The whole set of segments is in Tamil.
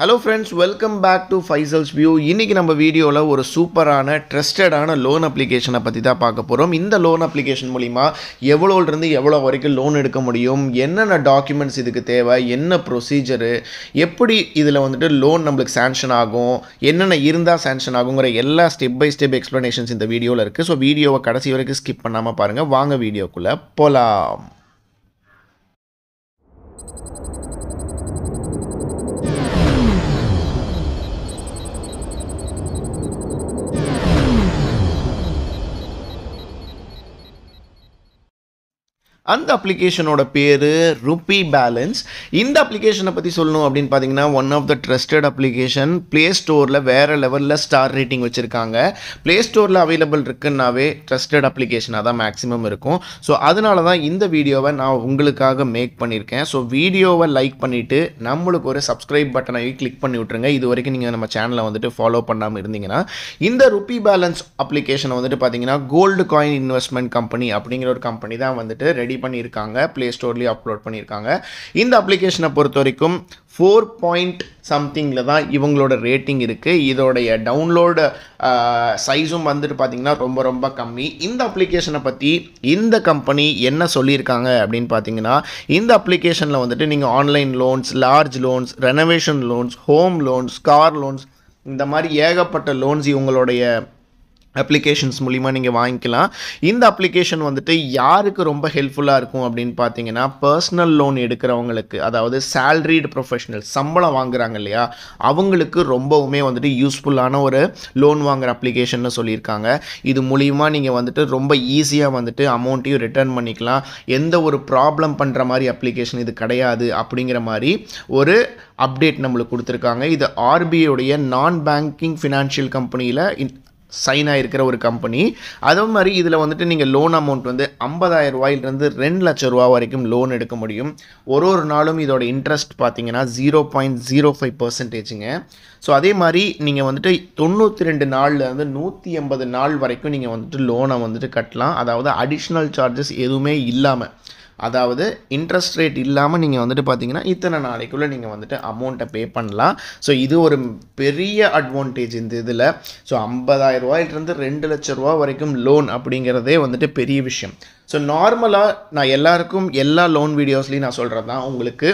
Hello friends welcome back to Faisal's view இன்றைக்கி நம்ம வீடியோவில் ஒரு சூப்பரான ட்ரஸ்டடான லோன் அப்ளிகேஷனை பற்றி தான் பார்க்க போகிறோம் இந்த லோன் அப்ளிகேஷன் மூலிமா எவ்வளோலேருந்து எவ்வளோ வரைக்கும் லோன் எடுக்க முடியும்? என்னென்ன டாக்குமெண்ட்ஸ் இதுக்கு தேவை? என்ன ப்ரொசீஜரு எப்படி இதில் வந்துட்டு லோன் நம்மளுக்கு சேங்ஷன் ஆகும்? என்னென்ன இருந்தால் சேங்ஷன் ஆகுங்கிற எல்லா ஸ்டெப் பை ஸ்டெப் எக்ஸ்ப்ளனேஷன்ஸ் இந்த வீடியோவில் இருக்குது ஸோ வீடியோவை கடைசி வரைக்கும் ஸ்கிப் பண்ணாமல் பாருங்கள் வாங்க வீடியோக்குள்ளே போகலாம் அந்த அப்ளிகேஷனோட பேர் ருப்பி பேலன்ஸ் இந்த அப்ளிகேஷனை பற்றி சொல்லணும் அப்படின்னு பார்த்தீங்கன்னா one of the trusted application play ஸ்டோரில் வேறு லெவலில் ஸ்டார் ரேட்டிங் வச்சுருக்காங்க. ப்ளே ஸ்டோரில் அவைலபிள் இருக்குன்னாவே ட்ரஸ்டட் அப்ளிகேஷனாக தான் மேக்ஸிமம் இருக்கும். ஸோ அதனால தான் இந்த வீடியோவை நான் உங்களுக்காக மேக் பண்ணியிருக்கேன். ஸோ வீடியோவை லைக் பண்ணிவிட்டு நம்மளுக்கு ஒரு சப்ஸ்கிரைப் பட்டனை கிளிக் பண்ணி விட்ருங்க இது வரைக்கும் நீங்கள் நம்ம சேனலை வந்துட்டு ஃபாலோ பண்ணாமல் இருந்தீங்கன்னா இந்த ருப்பி பேலன்ஸ் அப்ளிகேஷனை வந்துட்டு பார்த்தீங்கன்னா கோல்டு காயின் இன்வெஸ்ட்மெண்ட் கம்பெனி அப்படிங்கிற ஒரு கம்பெனி தான் வந்துட்டு ரெடி பண்ணியிருக்காங்க ப்ளே ஸ்டோர்லேயும் அப்லோட் பண்ணியிருக்காங்க. இந்த அப்ளிகேஷனை பொறுத்த வரைக்கும் ஃபோர் பாயிண்ட் சம்திங்கில் தான் இவங்களோட ரேட்டிங் இருக்குது இதோடைய டவுன்லோடு சைஸும் வந்துட்டு பார்த்திங்கன்னா ரொம்ப ரொம்ப கம்மி. இந்த அப்ளிகேஷனை பற்றி இந்த கம்பெனி என்ன சொல்லியிருக்காங்க அப்படின்னு பார்த்தீங்கன்னா இந்த அப்ளிகேஷனில் வந்துட்டு நீங்கள் online loans large loans renovation loans home loans car loans இந்த மாதிரி ஏகப்பட்ட லோன்ஸ் இவங்களுடைய அப்ளிகேஷன்ஸ் மூலிமா நீங்கள் வாங்கிக்கலாம். இந்த அப்ளிகேஷன் வந்துட்டு யாருக்கு ரொம்ப ஹெல்ப்ஃபுல்லாக இருக்கும் அப்படின்னு பார்த்தீங்கன்னா பர்சனல் லோன் எடுக்கிறவங்களுக்கு அதாவது சேல்ரிடு ப்ரொஃபஷனல் சம்பளம் வாங்குறாங்க இல்லையா அவங்களுக்கு ரொம்பவுமே வந்துட்டு யூஸ்ஃபுல்லான ஒரு லோன் வாங்குற அப்ளிகேஷன்னு சொல்லியிருக்காங்க. இது மூலிமா நீங்கள் வந்துட்டு ரொம்ப ஈஸியாக வந்துட்டு அமௌண்ட்டையும் ரிட்டர்ன் பண்ணிக்கலாம். எந்த ஒரு ப்ராப்ளம் பண்ணுற மாதிரி அப்ளிகேஷன் இது கிடையாது அப்படிங்கிற மாதிரி ஒரு அப்டேட் நம்மளுக்கு கொடுத்துருக்காங்க. இது ஆர்பிஐடைய நான் பேங்கிங் ஃபினான்ஷியல் கம்பெனியில் சைன் ஆகிருக்கிற ஒரு கம்பெனி அதே மாதிரி இதில் வந்துட்டு நீங்கள் லோன் அமௌண்ட் வந்து ஐம்பதாயிரம் ரூபாயிலிருந்து ரெண்டு லட்ச ரூபா வரைக்கும் லோன் எடுக்க முடியும். ஒரு ஒரு நாளும் இதோட இன்ட்ரெஸ்ட் பார்த்தீங்கன்னா ஜீரோ பாயிண்ட் ஜீரோ ஃபைவ் பர்சன்டேஜுங்க ஸோ அதே மாதிரி நீங்கள் வந்துட்டு தொண்ணூற்றி ரெண்டு நாள்லேருந்து நூற்றி எண்பது நாள் வரைக்கும் நீங்கள் வந்துட்டு லோனை வந்துட்டு கட்டலாம். அதாவது அடிஷ்னல் சார்ஜஸ் எதுவுமே இல்லாமல் அதாவது இன்ட்ரெஸ்ட் ரேட் இல்லாமல் நீங்கள் வந்துட்டு பார்த்தீங்கன்னா இத்தனை நாளைக்குள்ளே நீங்கள் வந்துட்டு அமௌண்ட்டை பே பண்ணலாம். ஸோ இது ஒரு பெரிய அட்வான்டேஜ் இந்த இதில். ஸோ ஐம்பதாயிரம் ரூபாயிலிருந்து ரெண்டு லட்ச ரூபா வரைக்கும் லோன் அப்படிங்கிறதே வந்துட்டு பெரிய விஷயம். ஸோ நார்மலாக நான் எல்லாருக்கும் எல்லா லோன் வீடியோஸ்லையும் நான் சொல்கிறது தான் உங்களுக்கு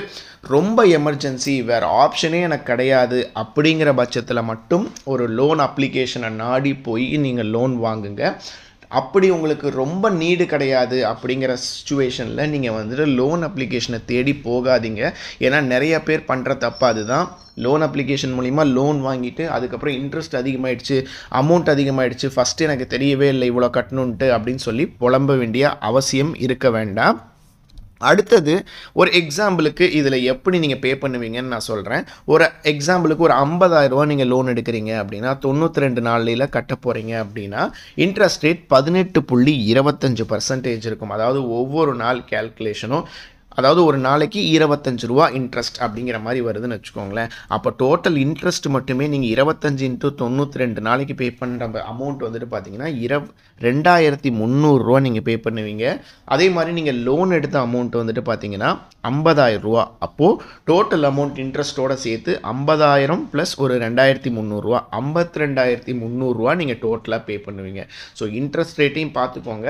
ரொம்ப எமர்ஜென்சி வேறு ஆப்ஷனே எனக்கு கிடையாது அப்படிங்கிற பட்சத்தில் மட்டும் ஒரு லோன் அப்ளிகேஷனை நாடி போய் நீங்கள் லோன் வாங்குங்க. அப்படி உங்களுக்கு ரொம்ப நீடு கிடையாது அப்படிங்கிற சுச்சுவேஷனில் நீங்கள் வந்துட்டு லோன் அப்ளிகேஷனை தேடி போகாதீங்க. ஏன்னா நிறைய பேர் பண்ணுற தப்பு அதுதான். லோன் அப்ளிகேஷன் மூலிமா லோன் வாங்கிட்டு அதுக்கப்புறம் இன்ட்ரெஸ்ட் அதிகமாகிடுச்சு அமௌண்ட் அதிகமாகிடுச்சு ஃபஸ்ட்டு எனக்கு தெரியவே இல்லை இவ்வளோ கட்டணுன்ட்டு அப்படின்னு சொல்லி புலம்ப வேண்டிய அவசியம் இருக்க வேண்டாம். அடுத்தது ஒரு எக்ஸாம்பிளுக்கு இதில் எப்படி நீங்கள் பே பண்ணுவீங்கன்னு நான் சொல்கிறேன் ஒரு எக்ஸாம்பிளுக்கு ஒரு ஐம்பதாயிரரூவா நீங்கள் லோன் எடுக்கிறீங்க அப்படின்னா தொண்ணூற்றி ரெண்டு நாளில் கட்ட போகிறீங்க அப்படின்னா இன்ட்ரெஸ்ட் ரேட் பதினெட்டு புள்ளி இருபத்தஞ்சு பர்சன்டேஜ் இருக்கும். அதாவது ஒவ்வொரு நாள் கேல்குலேஷனும் அதாவது ஒரு நாளைக்கு இருபத்தஞ்சு ரூபா இன்ட்ரெஸ்ட் அப்படிங்கிற மாதிரி வருதுன்னு வச்சுக்கோங்களேன். அப்போ டோட்டல் இன்ட்ரெஸ்ட் மட்டுமே நீங்கள் இருபத்தஞ்சு இன்ட்டு தொண்ணூற்றி ரெண்டு நாளைக்கு பே பண்ணுற அமௌண்ட் வந்துட்டு பார்த்தீங்கன்னா இரவு ரெண்டாயிரத்தி முந்நூறுரூவா நீங்கள் பே பண்ணுவீங்க. அதே மாதிரி நீங்கள் லோன் எடுத்த அமௌண்ட் வந்துட்டு பார்த்தீங்கன்னா ஐம்பதாயிரம் ரூபா. அப்போது டோட்டல் அமௌண்ட் இன்ட்ரெஸ்ட்டோடு சேர்த்து ஐம்பதாயிரம் ப்ளஸ் ஒரு ரெண்டாயிரத்தி முந்நூறுரூவா ஐம்பத்தி ரெண்டாயிரத்தி முந்நூறுரூவா நீங்கள் டோட்டலாக பே பண்ணுவீங்க. ஸோ இன்ட்ரெஸ்ட் ரேட்டையும் பார்த்துக்கோங்க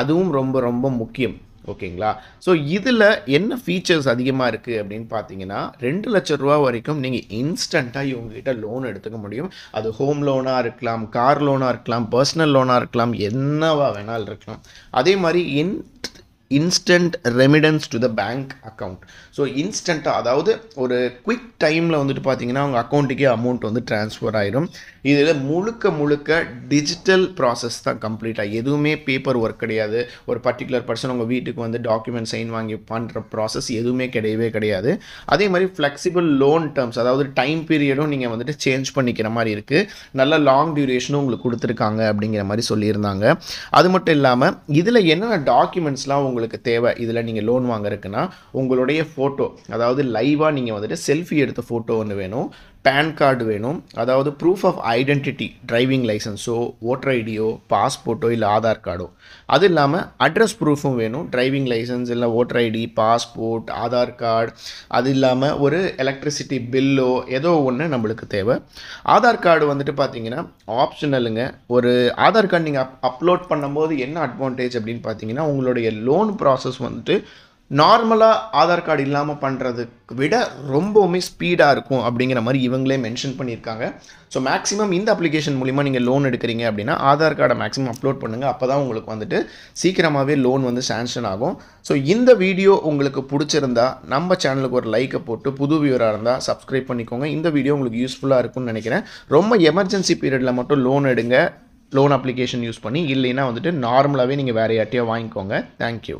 அதுவும் ரொம்ப ரொம்ப முக்கியம். ஓகேங்களா? ஸோ இதில் என்ன ஃபீச்சர்ஸ் அதிகமாக இருக்குது அப்படின்னு பார்த்தீங்கன்னா ரெண்டு லட்ச ரூபா வரைக்கும் நீங்கள் இன்ஸ்டண்ட்டாக இவங்ககிட்ட லோன் எடுத்துக்க முடியும். அது ஹோம் லோனாக இருக்கலாம் கார் லோனாக இருக்கலாம் பர்சனல் லோனாக இருக்கலாம் என்னவா வேணாலும் இருக்கலாம். அதே மாதிரி in instant remittance to the bank account so இன்ஸ்டண்ட்டாக அதாவது ஒரு குவிக் டைமில் வந்துட்டு பார்த்தீங்கன்னா அவங்க அக்கௌண்ட்டுக்கே அமௌண்ட் வந்து ட்ரான்ஸ்ஃபர் ஆயிரும். இதில் முழுக்க முழுக்க டிஜிட்டல் ப்ராசஸ் தான் கம்ப்ளீட்டாக எதுவுமே பேப்பர் ஒர்க் கிடையாது. ஒரு பர்டிகுலர் பர்சன் உங்கள் வீட்டுக்கு வந்து டாக்குமெண்ட் சைன் வாங்கி பண்ணுற ப்ராசஸ் எதுவுமே கிடையவே கிடையாது. அதே மாதிரி ஃப்ளெக்சிபிள் லோன் டேர்ம்ஸ் அதாவது டைம் பீரியடும் நீங்கள் வந்துட்டு சேஞ்ச் பண்ணிக்கிற மாதிரி இருக்குது நல்ல லாங் டியூரேஷனும் உங்களுக்கு கொடுத்துருக்காங்க அப்படிங்கிற மாதிரி சொல்லியிருந்தாங்க. அது மட்டும் இல்லாமல் இதில் என்னென்ன டாக்குமெண்ட்ஸ்லாம் உங்களுக்கு தேவை இதில் நீங்கள் லோன் வாங்குறதுக்குன்னா உங்களுடைய ஃபோட்டோ அதாவது லைவாக நீங்கள் வந்துட்டு செல்ஃபி எடுத்த ஃபோட்டோ ஒன்று வேணும். பேன் கார்டு வேணும். அதாவது ப்ரூஃப் ஆஃப் ஐடென்டிட்டி டிரைவிங் லைசன்ஸோ ஓட்டர் ஐடியோ பாஸ்போர்ட்டோ இல்லை ஆதார் கார்டோ அது இல்லாமல் அட்ரஸ் ப்ரூஃபும் வேணும். டிரைவிங் லைசன்ஸ் இல்லை voter ID passport Aadhaar card அது இல்லாமல் ஒரு எலக்ட்ரிசிட்டி பில்லோ ஏதோ ஒன்று நம்மளுக்கு தேவை. ஆதார் கார்டு வந்துட்டு பார்த்தீங்கன்னா ஆப்ஷனலுங்க ஒரு ஆதார் கார்டு நீங்கள் அப் அப்லோட் பண்ணும்போது என்ன அட்வான்டேஜ் அப்படின்னு பார்த்தீங்கன்னா உங்களுடைய லோன் ப்ராசஸ் வந்துட்டு நார்மலாக ஆதார் கார்டு இல்லாமல் பண்ணுறதுக்கு விட ரொம்பவுமே ஸ்பீடாக இருக்கும் அப்படிங்கிற மாதிரி இவங்களே மென்ஷன் பண்ணியிருக்காங்க. ஸோ மேக்ஸிமம் இந்த அப்ளிகேஷன் மூலிமா நீங்கள் லோன் எடுக்கிறீங்க அப்படின்னா ஆதார் கார்டை மேக்ஸிமம் அப்லோட் பண்ணுங்கள் அப்போ தான் உங்களுக்கு வந்துட்டு சீக்கிரமாகவே லோன் வந்து சேங்ஷன் ஆகும். ஸோ இந்த வீடியோ உங்களுக்கு பிடிச்சிருந்தா நம்ம சேனலுக்கு ஒரு லைக்கை போட்டு புது வியூராக இருந்தால் சப்ஸ்கிரைப் பண்ணிக்கோங்க. இந்த வீடியோ உங்களுக்கு யூஸ்ஃபுல்லாக இருக்கும்னு நினைக்கிறேன். ரொம்ப எமர்ஜென்சி பீரியடில் மட்டும் லோன் எடுங்க. லோன் அப்ளிகேஷன் யூஸ் பண்ணி இல்லைன்னா வந்துட்டு நார்மலாகவே நீங்கள் வேறு யார்ட்டையோ வாங்கிக்கோங்க. தேங்க்யூ